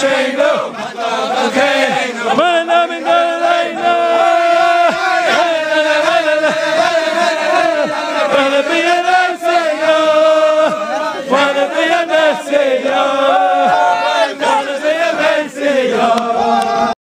Shendo, Mata